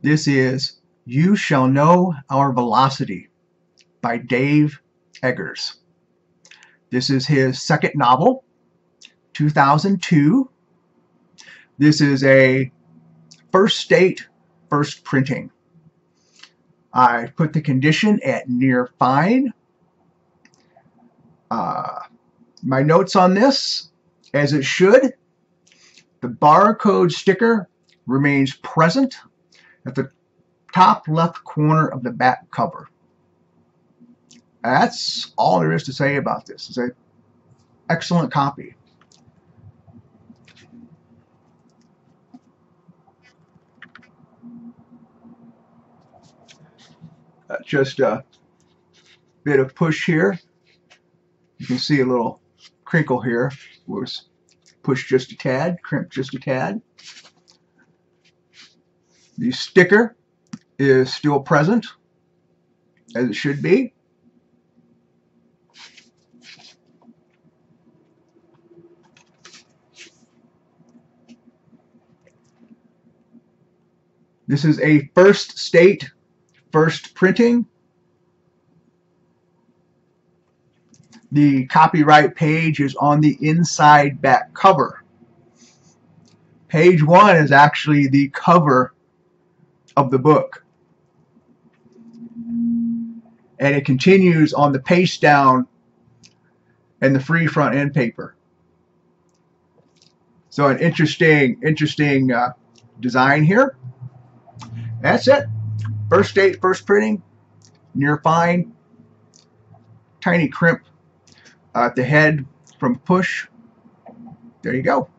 This is You Shall Know Our Velocity by Dave Eggers. This is his second novel, 2002. This is a first state, first printing. I put the condition at near fine. Uh, my notes on this, as it should, the barcode sticker remains present at the top left corner of the back cover. That's all there is to say about this. It's an excellent copy. Uh, just a bit of push here. You can see a little crinkle here was pushed just a tad, crimped just a tad. The sticker is still present as it should be. This is a first state, first printing. The copyright page is on the inside back cover. Page one is actually the cover of the book. And it continues on the paste down and the free front end paper. So an interesting, interesting uh, design here. That's it. First state, first printing, near fine, tiny crimp at the head from push. There you go.